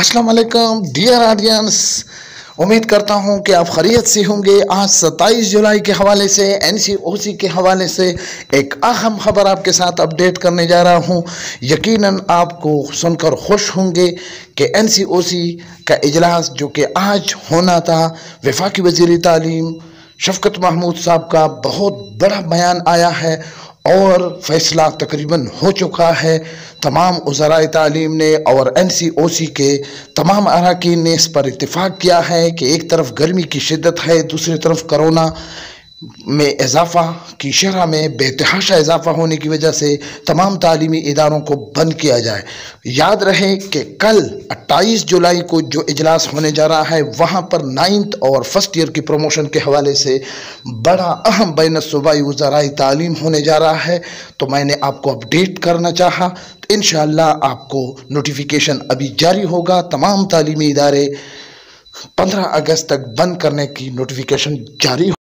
अस्सलाम वालेकुम dear audience उम्मीद करता हूँ कि आप खरीत से होंगे। आज 27 जुलाई के हवाले से एनसीओसी के हवाले से एक अहम खबर आपके साथ अपडेट करने जा रहा हूँ। यकीनन आपको सुनकर खुश होंगे कि एनसीओसी का इजलास जो कि आज होना था, वफाकी वज़ीर तालीम शफकत महमूद साहब का बहुत बड़ा बयान आया है और फैसला तकरीबन हो चुका है। तमाम उजरा तालीम ने और एन सी ओ सी के तमाम अरकान ने इस पर इतफ़ाक़ किया है कि एक तरफ़ गर्मी की शिद्दत है, दूसरी तरफ़ करोना। में इजाफ़ा की शरह में बेतहाशा इजाफ़ा होने की वजह से तमाम तालीमी इदारों को बंद किया जाए। याद रहे कि कल 28 जुलाई को जो इजलास होने जा रहा है, वहाँ पर नाइन्थ और फ़र्स्ट ईयर की प्रमोशन के हवाले से बड़ा अहम बैन सूबाई वज़राई तालीम होने जा रहा है। तो मैंने आपको अपडेट करना चाहा तो इन आपको नोटिफिकेशन अभी जारी होगा। तमाम तालीमी इदारे पंद्रह अगस्त तक बंद करने की नोटिफिकेशन जारी